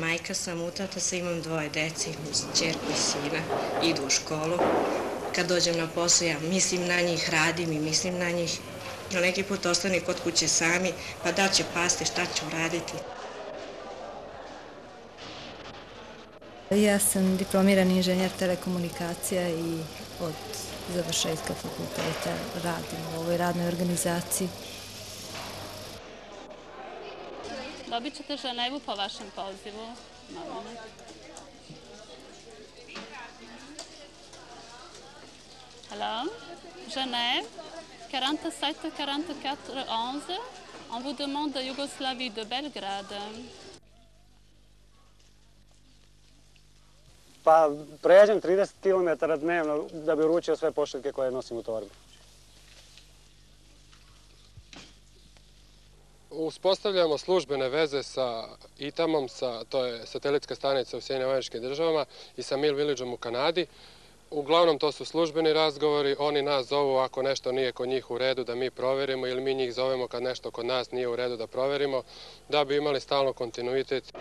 Majka sam, utata sam, imam dvoje deci, čerku i sina, idu u školu. Kad dođem na posao, ja mislim na njih, radim i mislim na njih. No neki put ostane kod kuće sami, pa da će pasti, šta će uraditi. Ja sam diplomirani inženjer telekomunikacija i od završetka fakulteta radim u ovoj radnoj organizaciji. Dobit ćete Ženevu po vašem pozivu. Moment. Hello, Genève, 47 44 11. On vous demande de Yougoslavie de Belgrade. Pa pređem 30 km dnevno da bi uručio sve pošiljke koje nosim u torbi. Uspostavljamo službene veze sa ITAM-om, sa, to je satelitska stanica u Sjedinim američkim državama i sa Mill Village-om u Kanadi. Uglavnom to su službeni razgovori, oni nas zovu ako nešto nije kod njih u redu da mi proverimo ili mi njih zovemo kad nešto kod nas nije u redu da proverimo, da bi imali stalno kontinuitet.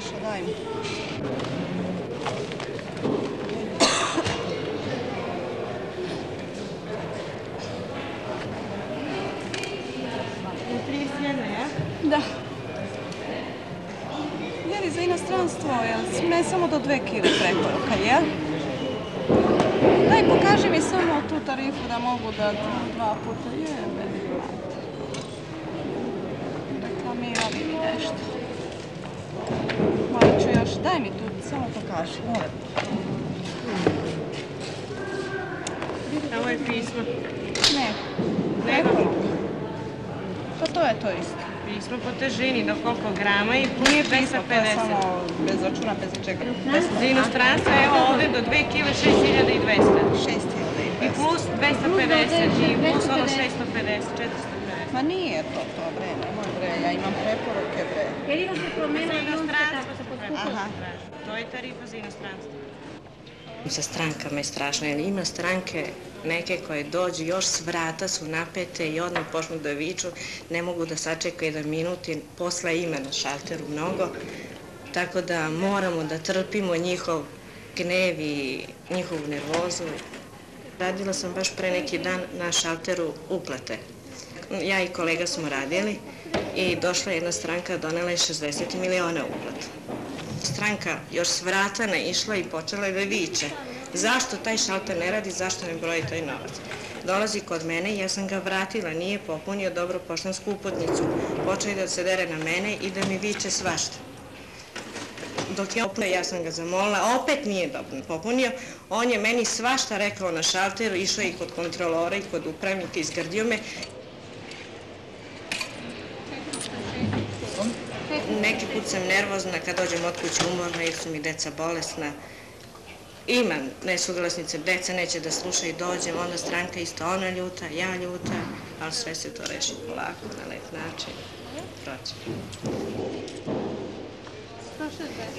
Veša, daj mi. Da. Je li za inostranstvo, jel? Ne samo do dve kile preporuka, jel? Daj, pokaži mi samo tu tarifu da mogu da dva puta jebe. Reklamirali mi nešto. Malo ću još, daj mi tu, pokaži, molim. Ovo je pismo. Ne, preporuka. Pa to je to isto. Pismo po težini do koliko grama i pun je 250. To je samo bez računa, bez čega. Za inostranstvo, evo ovde do 2 kg 6200. 6 I plus 250 i plus ono 650, 450. Ma nije to to, bre, nemoj bre, ja imam preporuke, bre. Za inostranstvo se Aha. To je tarifa za inostranstvo. Sa strankama je strašno, jer ima stranke neke koje dođu, još s vrata su napete i odmah počnu da viču, ne mogu da sačekaju jedan minut i posla ima na šalteru mnogo, tako da moramo da trpimo njihov gnev i njihovu nervozu. Radila sam baš pre neki dan na šalteru uplate. Ja i kolega smo radili i došla jedna stranka, donela je 60 miliona uplata stranka još s vrata išla i počela je da viče. Zašto taj šalter ne radi, zašto ne broji taj novac? Dolazi kod mene i ja sam ga vratila, nije popunio dobro poštansku uputnicu. Počeo je da se dere na mene i da mi viče svašta. Dok je opunio, ja sam ga zamolila, opet nije popunio. On je meni svašta rekao na šalteru, išao i kod kontrolora i kod upravnika, izgrdio me. Neki put sam nervozna kad dođem od kuće umorna ili su mi deca bolesna. Imam nesuglasnice, deca neće da slušaju, dođem, onda stranka isto, ona ljuta, ja ljuta, ali sve se to reši polako, na lep način. Proći.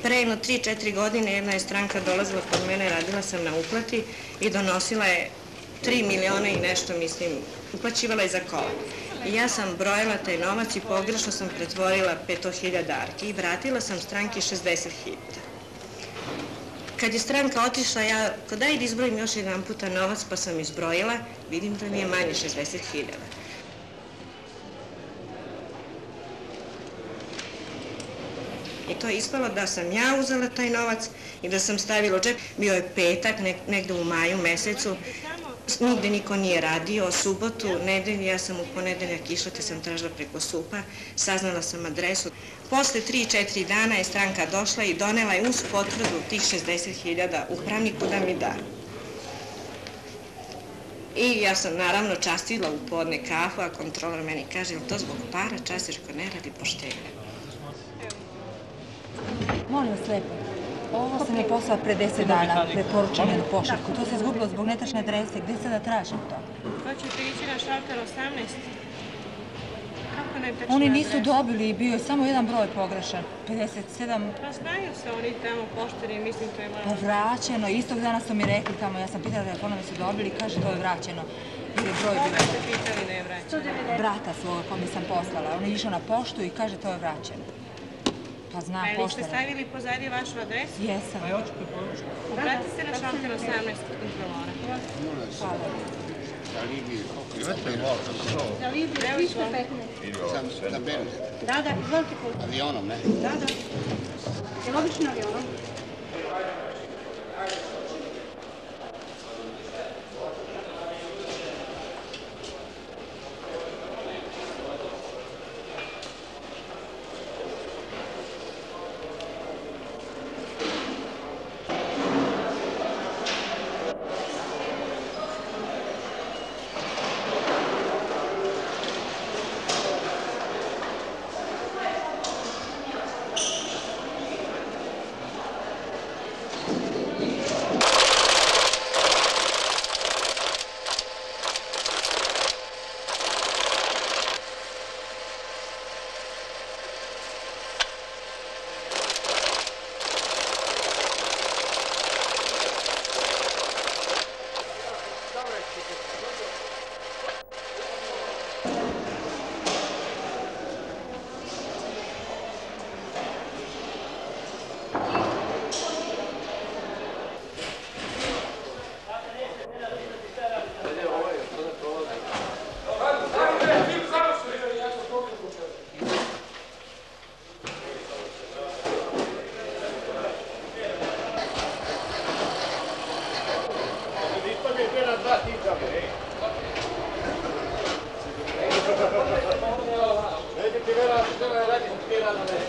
Pre jedno 3-4 godine jedna je stranka dolazila kod mene, radila sam na uplati i donosila je 3 miliona i nešto, mislim, uplaćivala je za kola. I ja sam brojala taj novac i pogrešno sam pretvorila 5.000 darki i vratila sam stranki 60.000. Kad je stranka otišla, ja, kad daj da izbrojim još jedan puta novac, pa sam izbrojila, vidim da mi je manje 60.000. I to je ispalo da sam ja uzela taj novac i da sam stavila u džep. Bio je petak, negde u maju mesecu, nigde niko nije radio, subotu, nedelju, ja sam u ponedeljak išla te sam tražila preko supa, saznala sam adresu. Posle 3-4 dana je stranka došla i donela je uz potvrdu tih 60.000 upravniku da mi da. I ja sam naravno častila u podne kafu, a kontrolor meni kaže, jel to zbog para častiš ko ne radi poštenja? Molim vas lepo, ovo sam je poslala pre 10 dana, preporučam jednu pošiljku. To se izgubilo zbog netačne adrese, gde sada tražim to? Hoćete ići na šalter 18? Kako ne tačno Oni nisu adresa? dobili, bio je samo jedan broj pogrešan. 57, Pa znaju se oni tamo pošteni, mislim to je pa malo... vraćeno. Istog dana su mi rekli tamo, ja sam pitala da je ponovno su dobili, kaže to je vraćeno. Jer je broj Koga ste pitali da je vraćano? Brata svoga kome sam poslala. On je išao na poštu i kaže to je vraćeno. Pa znam, A ili ste stavili pozadnje vašu adresu? Jesam. Obratite se na šalter 18 kod kontrolora. Hvala. Da li je 315? Na Berlin. Da, da, izvolite koliko. Avionom, ne? Da, da. Je li obično avionom? Jeste, Yeah.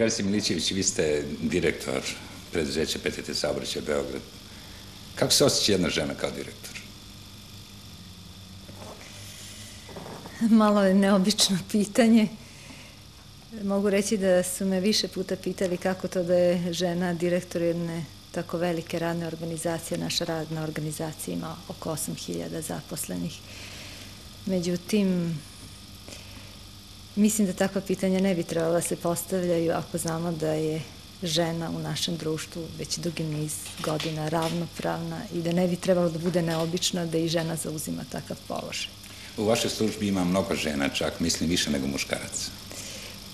Drugarice Milićević, vi ste direktor preduzeća PTT Saobraćaja Beograd. Kako se osjeća jedna žena kao direktor? Malo je neobično pitanje. Mogu reći da su me više puta pitali kako to da je žena direktor jedne tako velike radne organizacije. Naša radna organizacija ima oko 8000 zaposlenih. Međutim, mislim da takva pitanja ne bi trebala da se postavljaju ako znamo da je žena u našem društvu već dugi niz godina ravnopravna i da ne bi trebalo da bude neobično da i žena zauzima takav položaj. U vašoj službi ima mnogo žena, čak mislim više nego muškaraca.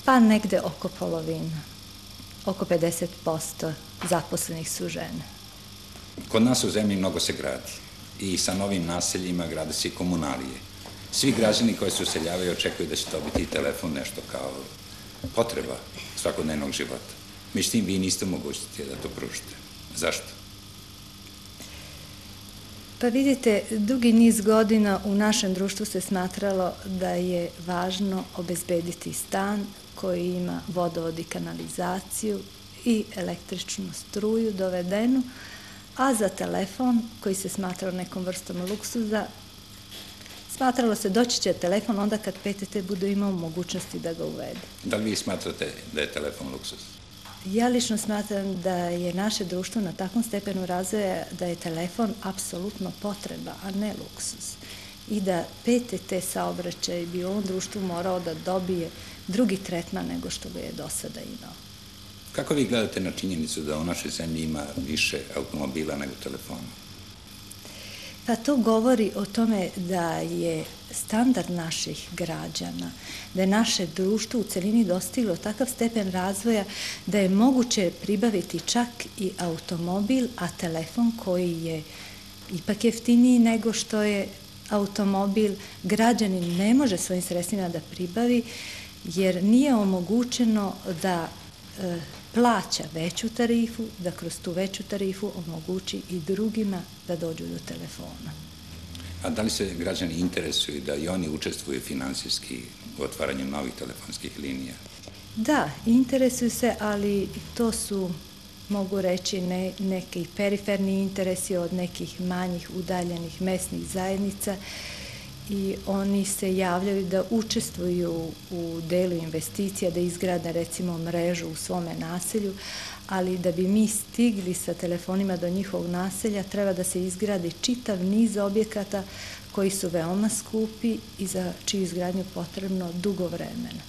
Pa negde oko polovina. Oko 50% zaposlenih su žene. Kod nas u zemlji mnogo se gradi i sa novim naseljima grade se i komunalije. Svi građani koji se useljavaju očekuju da će dobiti i telefon nešto kao potreba svakodnevnog života. Međutim, vi niste mogućnosti da to pružite. Zašto? Pa vidite, dugi niz godina u našem društvu se smatralo da je važno obezbediti stan koji ima vodovod i kanalizaciju i električnu struju dovedenu, a za telefon koji se smatrao nekom vrstom luksuza Smatralo se doći će telefon onda kad PTT bude imao mogućnosti da ga uvede. Da li vi smatrate da je telefon luksus? Ja lično smatram da je naše društvo na takvom stepenu razvoja da je telefon apsolutno potreba, a ne luksus. I da PTT saobraćaj bi u ovom društvu morao da dobije drugi tretman nego što ga je do sada imao. Kako vi gledate na činjenicu da u našoj zemlji ima više automobila nego telefona? Pa to govori o tome da je standard naših građana, da je naše društvo u celini dostiglo takav stepen razvoja da je moguće pribaviti čak i automobil, a telefon koji je ipak jeftiniji nego što je automobil, građanin ne može svojim sredstvima da pribavi, jer nije omogućeno da e, plaća veću tarifu, da kroz tu veću tarifu omogući i drugima da dođu do telefona. A da li se građani interesuju da i oni učestvuju finansijski u otvaranju novih telefonskih linija? Da, interesuju se, ali to su, mogu reći, ne, neki periferni interesi od nekih manjih udaljenih mesnih zajednica i oni se javljaju da učestvuju u delu investicija, da izgrade recimo mrežu u svome naselju, ali da bi mi stigli sa telefonima do njihovog naselja treba da se izgradi čitav niz objekata koji su veoma skupi i za čiju izgradnju potrebno dugo vremena.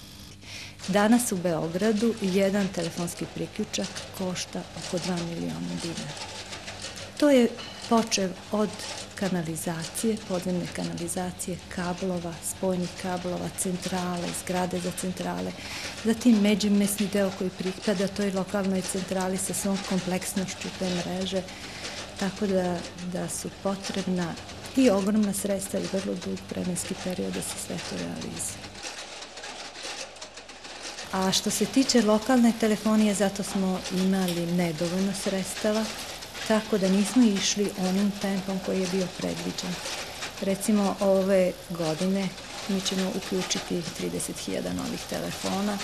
Danas u Beogradu jedan telefonski priključak košta oko 2 miliona dinara. To je počev od kanalizacije, podzemne kanalizacije, kablova, spojnih kablova, centrale, zgrade za centrale, zatim međumesni deo koji pripada toj lokalnoj centrali sa svom kompleksnošću te mreže, tako da, da su potrebna i ogromna sredstva i vrlo dug vremenski period da se sve to realizuje. A što se tiče lokalne telefonije, zato smo imali nedovoljno sredstava, tako da nismo išli onim tempom koji je bio predviđen. Recimo ove godine mi ćemo uključiti 30.000 novih telefona,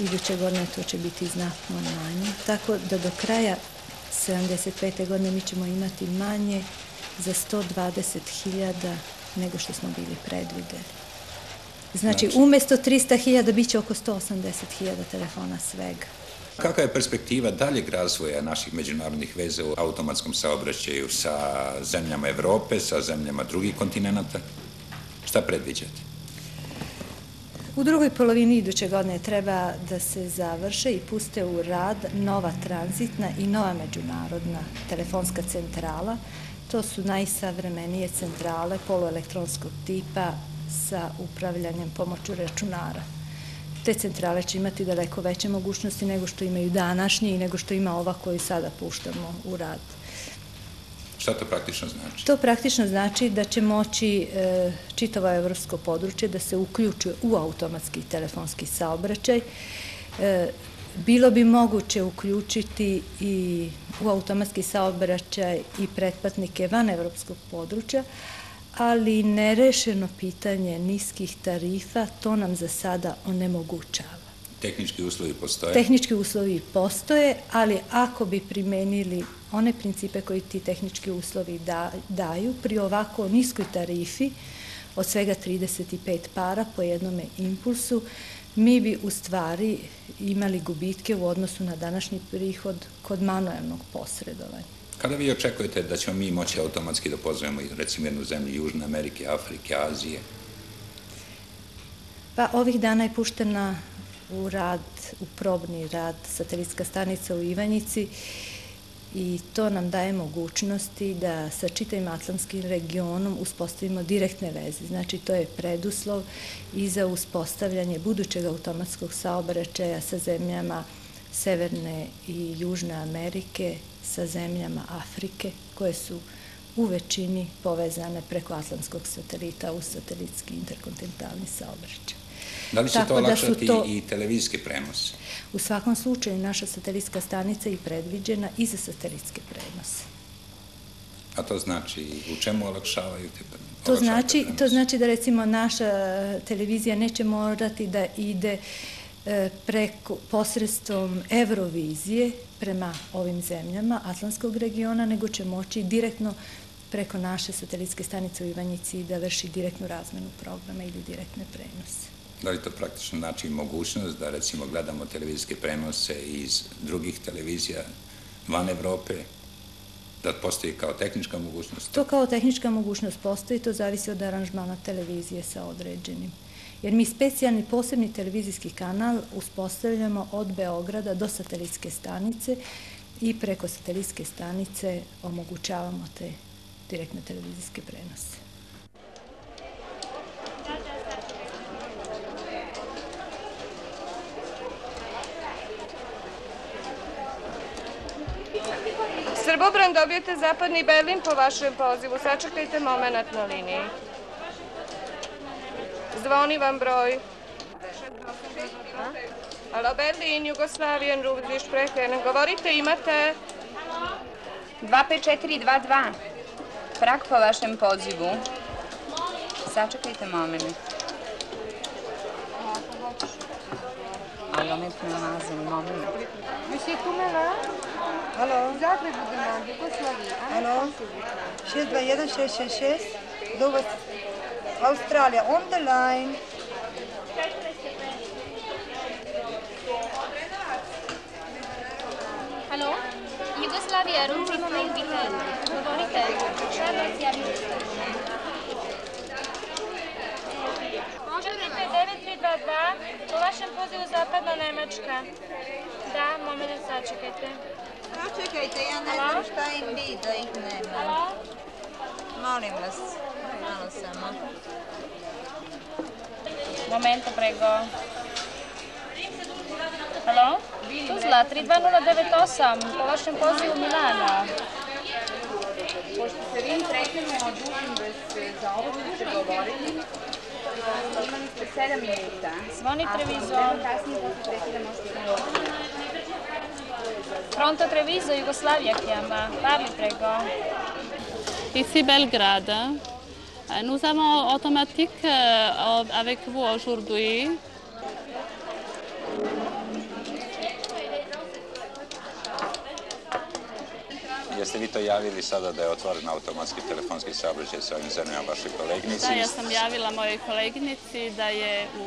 iduće godine to će biti znatno manje, tako da do kraja 75. godine mi ćemo imati manje za 120.000 nego što smo bili predvideli. Znači, znači umesto 300.000 bit će oko 180.000 telefona svega. Kakva je perspektiva daljeg razvoja naših međunarodnih veza u automatskom saobraćaju sa zemljama Evrope, sa zemljama drugih kontinenta? Šta predviđate? U drugoj polovini iduće godine treba da se završe i puste u rad nova tranzitna i nova međunarodna telefonska centrala. To su najsavremenije centrale poluelektronskog tipa sa upravljanjem pomoću računara te centrale će imati daleko veće mogućnosti nego što imaju današnje i nego što ima ova koju sada puštamo u rad. Šta to praktično znači? To praktično znači da će moći e, čitavo evropsko područje da se uključuje u automatski telefonski saobraćaj. E, bilo bi moguće uključiti i u automatski saobraćaj i pretplatnike van evropskog područja, ali nerešeno pitanje niskih tarifa, to nam za sada onemogućava. Tehnički uslovi postoje? Tehnički uslovi postoje, ali ako bi primenili one principe koji ti tehnički uslovi da, daju, pri ovako niskoj tarifi od svega 35 para po jednome impulsu, mi bi u stvari imali gubitke u odnosu na današnji prihod kod manuelnog posredovanja. Kada vi očekujete da ćemo mi moći automatski da pozovemo recimo jednu zemlju Južne Amerike, Afrike, Azije? Pa ovih dana je puštena u rad, u probni rad satelitska stanica u Ivanjici i to nam daje mogućnosti da sa čitavim Atlantskim regionom uspostavimo direktne veze. Znači, to je preduslov i za uspostavljanje budućeg automatskog saobraćaja sa zemljama Severne i Južne Amerike, sa zemljama Afrike, koje su u većini povezane preko Atlantskog satelita u satelitski interkontinentalni saobraćaj. Da li će to da olakšati to, i televizijski prenos? U svakom slučaju naša satelitska stanica je predviđena i za satelitske prenose. A to znači, u čemu olakšavaju te to znači, to znači da recimo naša televizija neće morati da ide preko, posredstvom Eurovizije prema ovim zemljama Atlantskog regiona, nego će moći direktno preko naše satelitske stanice u Ivanjici da vrši direktnu razmenu programa ili direktne prenose. Da li to praktično znači mogućnost da recimo gledamo televizijske prenose iz drugih televizija van Evrope, da postoji kao tehnička mogućnost? To kao tehnička mogućnost postoji, to zavisi od aranžmana televizije sa određenim. Jer mi specijalni posebni televizijski kanal uspostavljamo od Beograda do satelitske stanice i preko satelitske stanice omogućavamo te direktne televizijske prenose. Srbobran dobijete zapadni Berlin po vašem pozivu. Sačekajte moment na liniji. Zvoni vam broj. Alo, Berlin, Jugoslavijan, Rudviš, prehrenen. Govorite, imate... 25422. Prag po vašem pozivu. Sačekajte moment. Alo, mi pronalazim moment. Monsieur Kumela? Alo? U Zagrebu da mogu, Jugoslavije. Alo? 621 666 Dobar. Australija, on the line. Halo? Jugoslavija, Rumči Mobile. Govorite, šta vas javite? Možete 9322, po vašem pozivu zapadna Nemačka. Da, moment sačekajte. Sačekajte, ja ne znam šta im bi da ih nema. Halo? Molim vas, samo. Momento, prego. Halo? Tuzla, 32098, po vašem pozivu Milana. Pošto se vi prekinemo dužim da se za ovo što ste govorili, imali ste 7 minuta. Zvoni Trevizo. A kasnije posle prekida možete govoriti. Pronto Treviso, Jugoslavia chiama. Parli, prego. Ici Belgrade. Nous avons automatique avec vous aujourd'hui. Jeste vi to javili sada da je otvoren automatski telefonski saobraćaj sa ovim zemljama vašoj koleginici? Da, ja sam javila mojoj koleginici da je u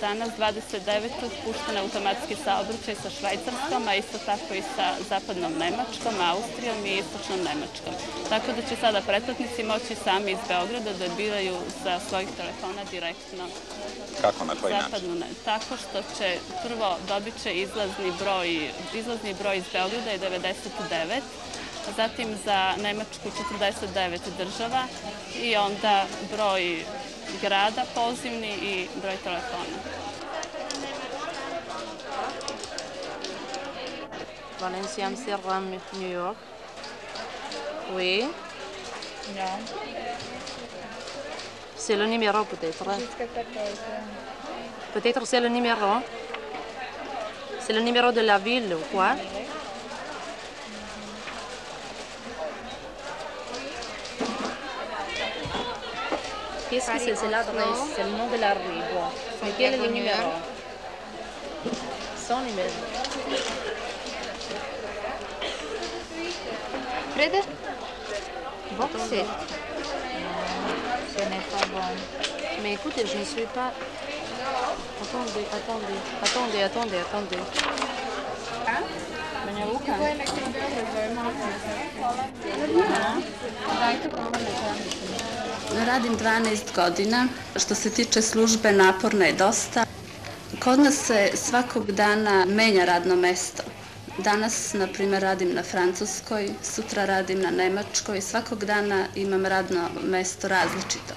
danas 29. pušten automatski saobraćaj sa Švajcarskom, a isto tako i sa zapadnom Nemačkom, Austrijom i istočnom Nemačkom. Tako da će sada pretplatnici moći sami iz Beograda da biraju za svojih telefona direktno Kako, na koji zapadnu način? Tako što će prvo dobit će izlazni broj, izlazni broj iz Beograda je 99, zatim za Nemačku 49 država i onda broj grada pozivni i broj telefona. Valencia, Amsterdam, New York. Oui. Non. C'est le numéro peut-être. Peut-être c'est le numéro. C'est le numéro de la ville ou quoi? Qu'est-ce que c'est C'est l'adresse, c'est le nom de la rue. Bon. Mais quel est le numéro? Son numéro. Freda Bon, c'est... Ce n'est pas bon. Mais écoutez, je ne suis pas... Attendez, attendez, attendez, attendez, attendez. Luka? Radim 12 godina. Što se tiče službe, naporna je dosta. Kod nas se svakog dana menja radno mesto. Danas, na primjer, radim na francuskoj, sutra radim na nemačkoj, svakog dana imam radno mesto različito.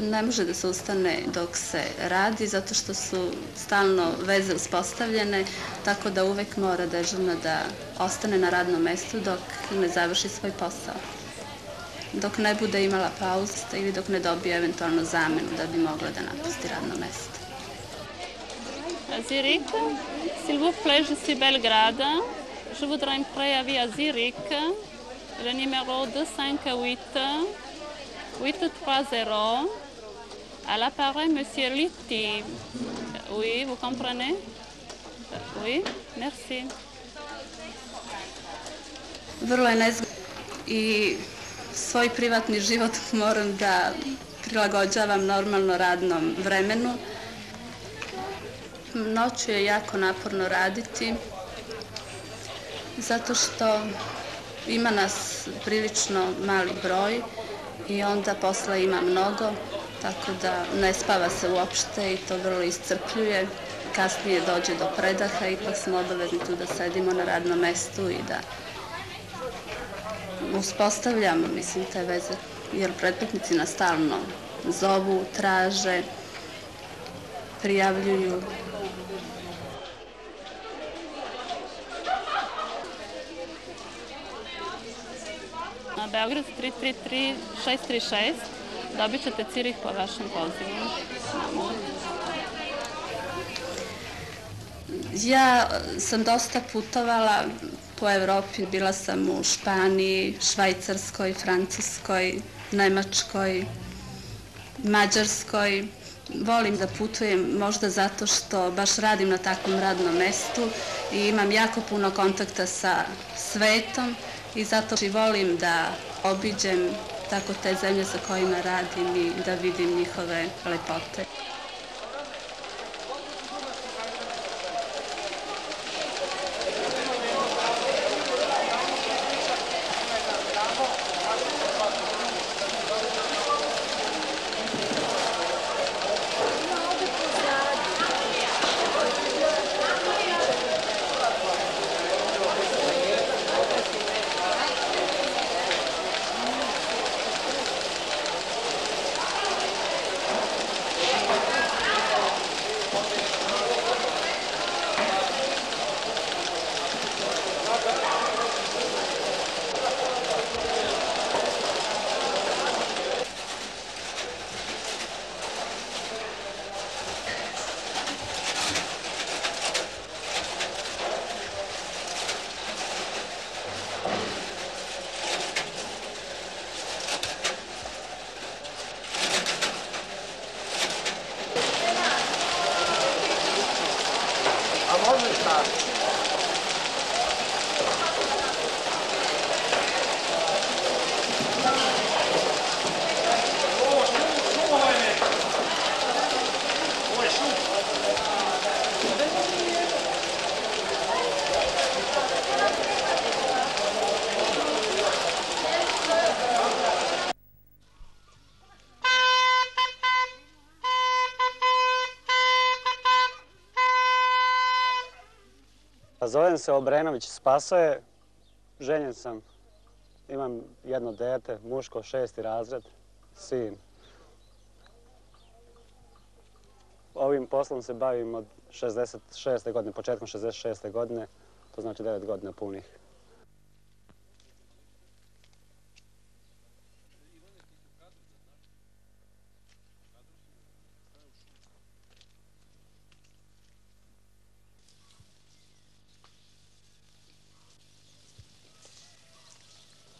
Ne može da se ustane dok se radi, zato što su stalno veze uspostavljene, tako da uvek mora dežurna da ostane na radnom mestu dok ne završi svoj posao. Dok ne bude imala pauzu ili dok ne dobije eventualno zamenu da bi mogla da napusti radno mesto. Zurich. S'il vous plaît, je suis Belgrade. Je voudrais un préavis à Zurich. Le numéro 258 830. À l'appareil, Monsieur Litti. Oui, vous comprenez? Oui, merci. Vrlo je nezgodno i svoj privatni život moram da prilagođavam normalno radnom vremenu. Noću je jako naporno raditi, zato što ima nas prilično mali broj i onda posla ima mnogo, tako da ne spava se uopšte i to vrlo iscrpljuje. Kasnije dođe do predaha, ipak smo obavezni tu da sedimo na radnom mestu i da uspostavljamo, mislim, te veze, jer pretplatnici nas stalno zovu, traže, prijavljuju Na Beograd 333 636 dobit ćete Cirih po vašem pozivu. Ja sam dosta putovala po Evropi, bila sam u Španiji, Švajcarskoj, Francuskoj, Nemačkoj, Mađarskoj. Volim da putujem možda zato što baš radim na takvom radnom mestu i imam jako puno kontakta sa svetom i zato i volim da obiđem tako te zemlje sa kojima radim i da vidim njihove lepote. A može i tako. Zovem se Obrenović Spasoje, ženjen sam, imam jedno dete, muško, šesti razred, sin. Ovim poslom se bavim od 66. godine, početkom 66. godine, to znači 9 godina punih.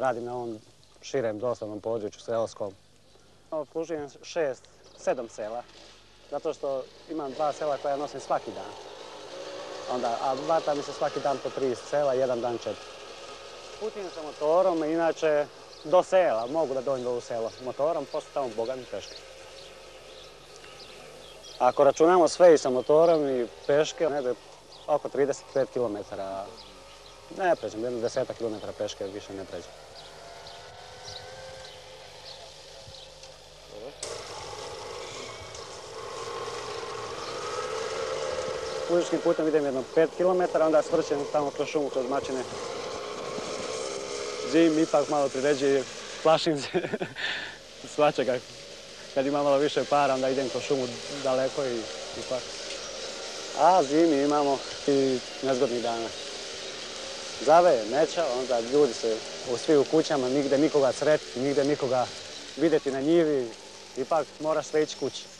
Radim na ovom širem doslovnom području seoskom. Oplužujem šest, sedam sela, zato što imam dva sela koja nosim svaki dan. Onda, a vata mi se svaki dan po tri sela, jedan dan četiri. Putujem sa motorom, inače do sela, mogu da dođem do u selo motorom, posle tamo boga mi peške. Ako računamo sve i sa motorom i peške, negde oko 35 km. Ne pređem, jedno deseta kilometara peške, više ne pređem. Pužičkim putem idem jedno 5 km, onda svrćem tamo kroz šumu, kroz mačine. Zim ipak malo priređuje, plašim se svačega. Kad ima malo više para, onda idem kroz šumu daleko i ipak. A zimi imamo i nezgodnih dana. Zaveje meća, onda ljudi se u svi u kućama, nigde nikoga sretiti, nigde nikoga vidjeti na njivi. Ipak mora sve ići kući.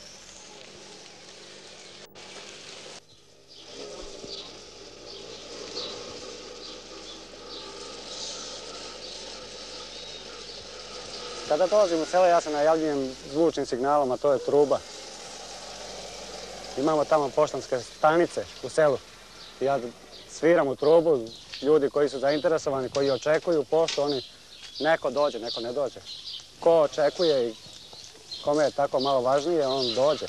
Kada dolazim u selo, ja se najavljujem zvučnim signalom, a to je truba. Imamo tamo poštanske stanice u selu. Ja sviram u trubu, ljudi koji su zainteresovani, koji očekuju poštu, oni neko dođe, neko ne dođe. Ko očekuje i kome je tako malo važnije, on dođe.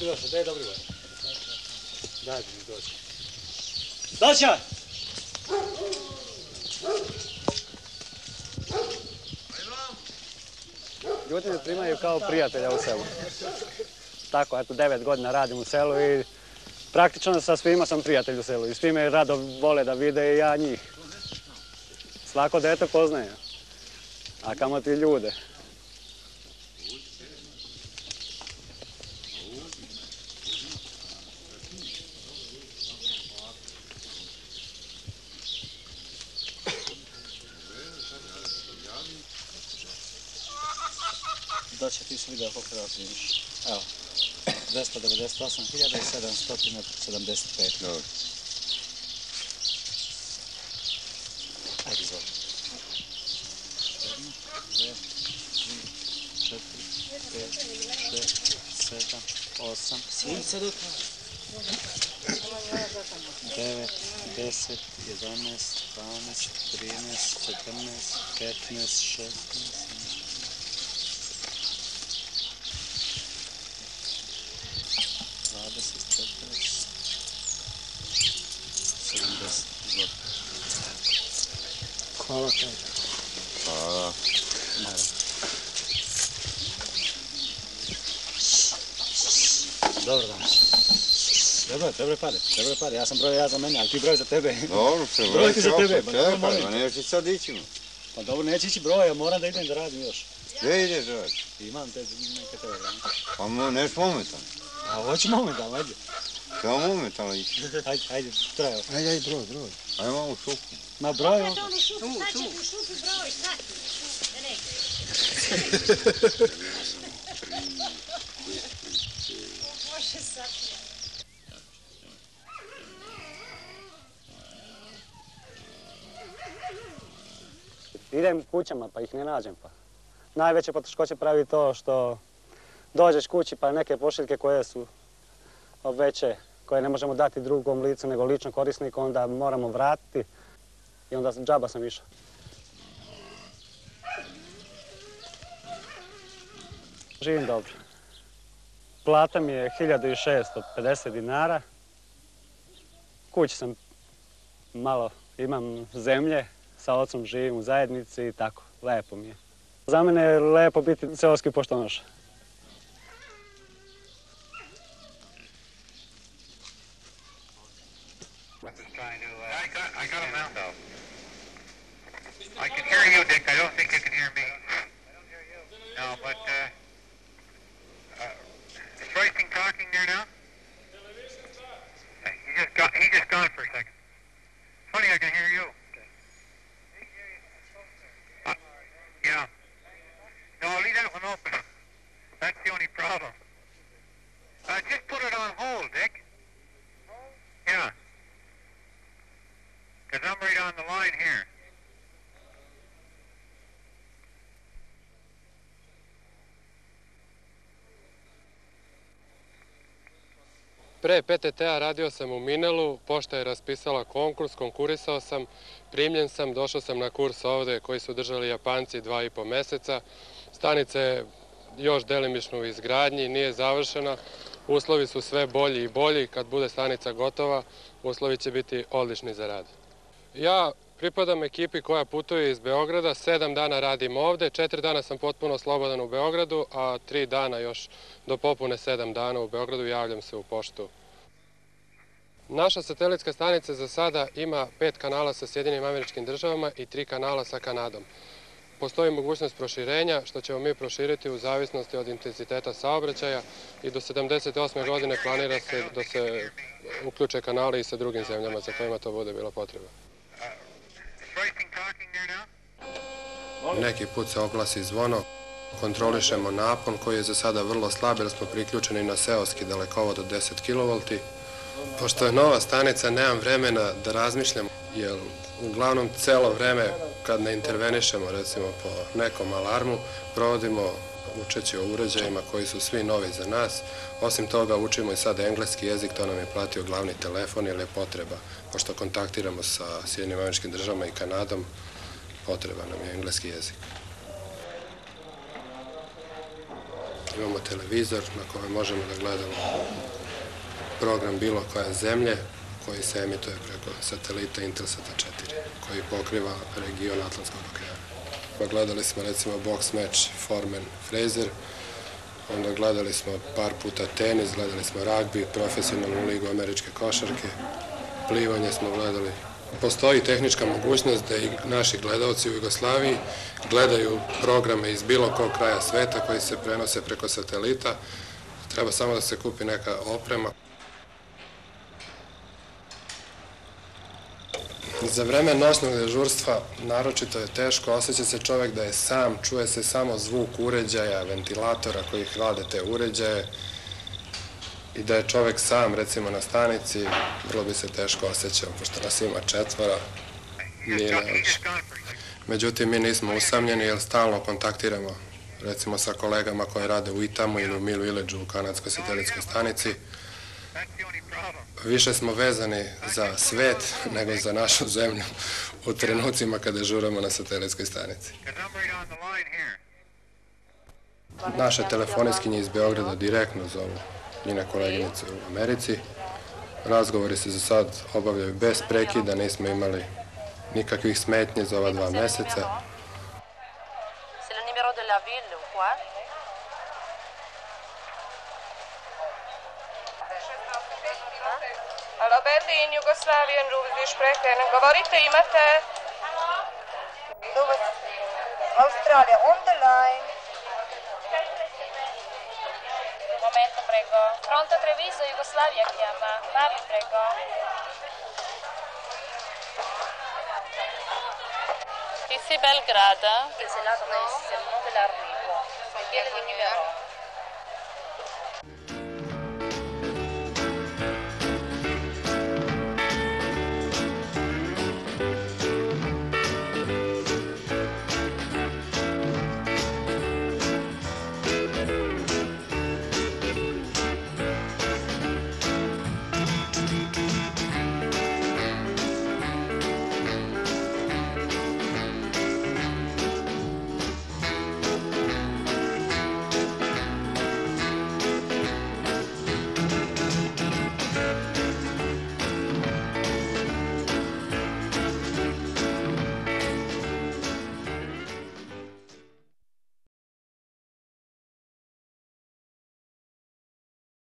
Došao, dobri voj. Daj mi dođi. Daća! Ljudi me primaju kao prijatelja u selu. Tako, eto, devet godina radim u selu i praktično sa svima sam prijatelj u selu i svi me rado vole da vide i ja njih. Svako dete poznaje, a kamo ti ljude. Da će ti si vidio koliko treba primiš. Evo, 298.775. Dobro. Ajde, izvoli. Jedno, dve, tri, četiri, pet, šest, sedam, osam, devet, deset, jedanaest, dvanaest, trinaest, četrnaest, petnaest, šestnaest, dvadeset, četrnaest, sedamdeset. Izvoli. Hvala tebi. Hvala. Dobar dan. Dobro, dobre pare, dobre pare. Ja sam broj ja za mene, ali ti broj za tebe. Dobro, se Broj ti za tebe, pa dobro, Čekaj, molim pa te. neće sad ići. Pa dobro, neće ići broj, ja moram da idem da radim još. Gdje ideš rad? Imam te neke telegrame. Pa mo, neš momentalno. A hoću momentalno, ajde. Samo momentalno ići. Ajde, ajde, trajao. Ajde, ajde, broj, broj. Ajde malo u šupu. Ma broj, ovo. Idem kućama pa ih ne nađem pa. Najveće poteškoće pravi to što dođeš kući pa neke pošiljke koje su veće, koje ne možemo dati drugom licu nego lično korisniku, onda moramo vratiti i onda džaba sam išao. Živim dobro. Plata mi je 1650 dinara. Kući sam malo, imam zemlje, sa ocom živim u zajednici i tako, lepo mi je. Za mene je lepo biti seoski poštonoša. On the line here. Pre PTT-a radio sam u Minelu, pošta je raspisala konkurs, konkurisao sam, primljen sam, došao sam na kurs ovde koji su držali Japanci dva i po meseca. Stanica je još delimično u izgradnji, nije završena, uslovi su sve bolji i bolji, kad bude stanica gotova, uslovi će biti odlični za rad. Ja pripadam ekipi koja putuje iz Beograda, sedam dana radim ovde, četiri dana sam potpuno slobodan u Beogradu, a tri dana još do popune sedam dana u Beogradu javljam se u poštu. Naša satelitska stanica za sada ima pet kanala sa Sjedinim američkim državama i tri kanala sa Kanadom. Postoji mogućnost proširenja, što ćemo mi proširiti u zavisnosti od intenziteta saobraćaja i do 78. godine planira se da se uključe kanali i sa drugim zemljama za kojima to bude bilo potreba. Neki put se oglasi zvono, kontrolišemo napon koji je za sada vrlo slab jer smo priključeni na seoski dalekovod od 10 kV. Pošto je nova stanica, nemam vremena da razmišljam, jer uglavnom celo vreme kad ne intervenišemo recimo po nekom alarmu, provodimo učeći o uređajima koji su svi novi za nas. Osim toga učimo i sad engleski jezik, to nam je platio glavni telefon jer je potreba. Pošto kontaktiramo sa Sjedinim američkim državama i Kanadom, potreba nam je engleski jezik. Imamo televizor na kojem možemo da gledamo program bilo koje zemlje koji se emituje preko satelita Intelsata 4 koji pokriva region Atlantskog okeana. Pa gledali smo recimo box match Foreman Fraser, onda gledali smo par puta tenis, gledali smo ragbi, profesionalnu ligu američke košarke, plivanje smo gledali. Postoji tehnička mogućnost da i naši gledalci u Jugoslaviji gledaju programe iz bilo kog kraja sveta koji se prenose preko satelita. Treba samo da se kupi neka oprema. Za vreme noćnog dežurstva naročito je teško, osjeća se čovek da je sam, čuje se samo zvuk uređaja, ventilatora koji hlade te uređaje i da je čovek sam, recimo na stanici, vrlo bi se teško osjećao, pošto nas ima četvora, nije najviše. Međutim, mi nismo usamljeni jer stalno kontaktiramo recimo sa kolegama koji rade u Itamu ili u Milu Ileđu u kanadskoj satelitskoj stanici, više smo vezani za svet nego za našu zemlju u trenucima kada žuramo na satelitskoj stanici. Naše telefoniskinje iz Beograda direktno zovu njene koleginice u Americi. Razgovori se za sad obavljaju bez prekida, nismo imali nikakvih smetnje za ova dva meseca. C'est le numéro de la ville ou quoi Alo, Berlin, Jugoslavijan, Rubi Špreken. Govorite, imate... Australia, on the line. momento, prego. Pronto Treviso, Jugoslavia chiama. Mario, prego. Isi Belgrada. Che se la dovessimo dell'arrivo. Chiede di numero.